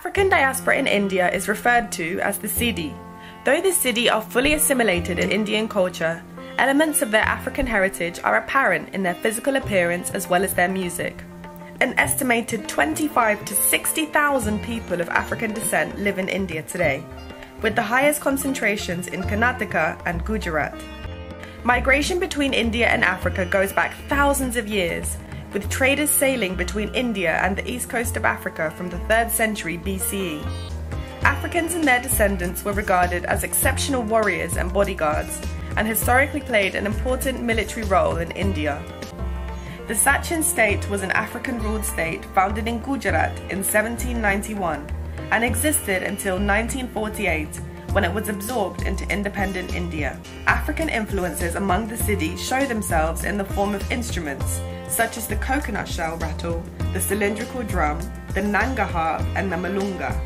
African diaspora in India is referred to as the Siddi. Though the Siddi are fully assimilated in Indian culture, elements of their African heritage are apparent in their physical appearance as well as their music. An estimated 25 to 60,000 people of African descent live in India today, with the highest concentrations in Karnataka and Gujarat. Migration between India and Africa goes back thousands of years, with traders sailing between India and the east coast of Africa from the 3rd century BCE. Africans and their descendants were regarded as exceptional warriors and bodyguards, and historically played an important military role in India. The Sachin state was an African ruled state founded in Gujarat in 1791 and existed until 1948 when it was absorbed into independent India. African influences among the Siddi show themselves in the form of instruments such as the coconut shell rattle, the cylindrical drum, the nanga harp, and the malunga.